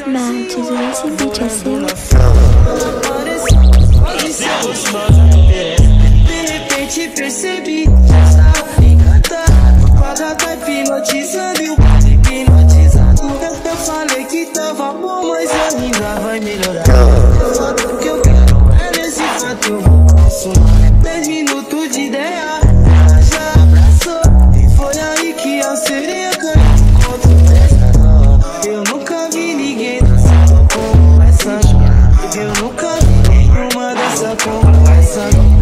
Matos, esse vídeo é seu. De repente percebi que estava encantada. Quadra tá hipnotizando e o padre hipnotizado. Eu falei que tava bom, mas ainda vai melhorar. O que eu quero, é nesse fato eu vou consumar. Hum. pasando.